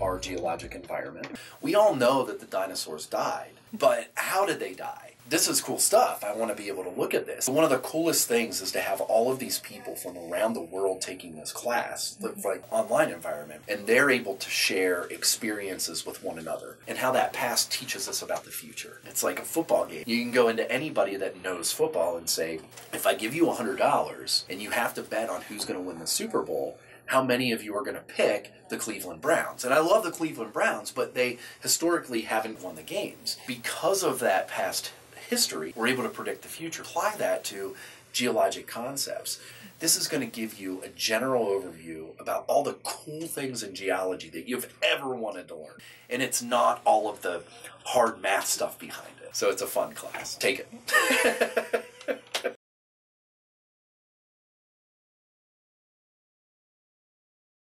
our geologic environment. We all know that the dinosaurs died, but how did they die? This is cool stuff. I want to be able to look at this. One of the coolest things is to have all of these people from around the world taking this class, the mm-hmm. like online environment, and they're able to share experiences with one another and how that past teaches us about the future. It's like a football game. You can go into anybody that knows football and say, if I give you $100 and you have to bet on who's going to win the Super Bowl, how many of you are going to pick the Cleveland Browns. And I love the Cleveland Browns, but they historically haven't won the games. Because of that past history, we're able to predict the future. Apply that to geologic concepts. This is going to give you a general overview about all the cool things in geology that you've ever wanted to learn. And it's not all of the hard math stuff behind it. So it's a fun class. Take it.